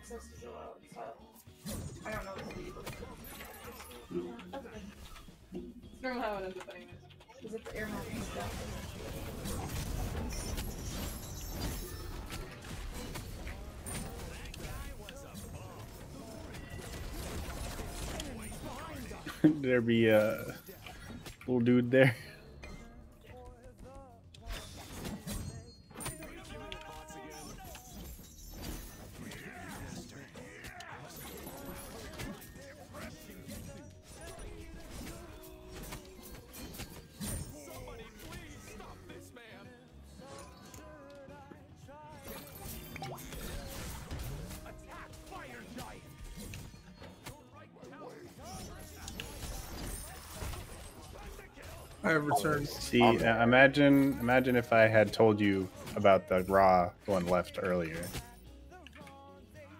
access to go out, so I don't know if we'll be able to. That's okay. It's normal how it ends up anyways. Is it the air mapping stuff? there be a little dude there. I have returned. See, uh, imagine, imagine if I had told you about the raw one left earlier.